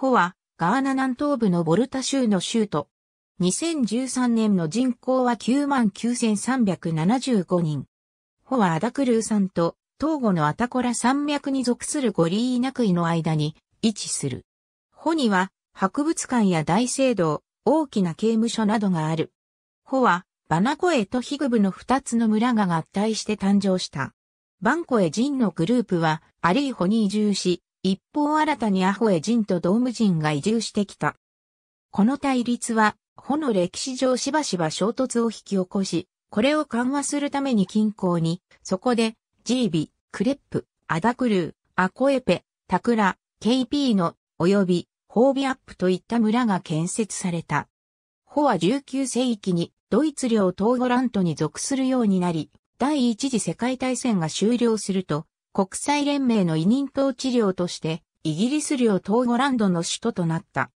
ホは、ガーナ南東部のボルタ州の州都。2013年の人口は99,375人。ホはアダクルー山と、東郷のアタコラ山脈に属するゴリーナクイの間に位置する。ホには、博物館や大聖堂、大きな刑務所などがある。ホは、バナコエとヒグブの二つの村が合体して誕生した。バンコエ人のグループは、アリーホに移住し、一方新たにアホエ人とドーム人が移住してきた。この対立は、ホの歴史上しばしば衝突を引き起こし、これを緩和するために近郊に、そこで、ジービ、クレップ、アダクルー、アコエペ、タクラ、クペノエ、及び、ホービアップといった村が建設された。ホは19世紀にドイツ領トーゴラントに属するようになり、第一次世界大戦が終了すると、国際連盟の委任統治領として、イギリス領トーゴランドの首都となった。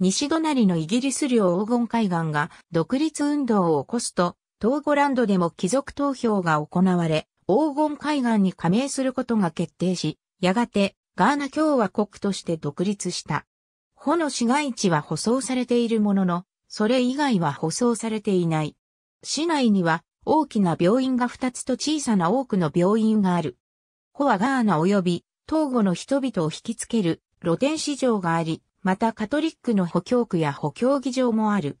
西隣のイギリス領黄金海岸が独立運動を起こすと、トーゴランドでも貴族投票が行われ、黄金海岸に加盟することが決定し、やがてガーナ共和国として独立した。ホの市街地は舗装されているものの、それ以外は舗装されていない。市内には大きな病院が2つと小さな多くの病院がある。コはガーナ及び東郷の人々を引きつける露天市場があり、またカトリックの補強区や補強議場もある。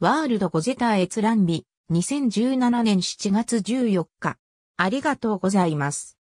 ワールドゴゼター閲覧日、2017年7月14日。ありがとうございます。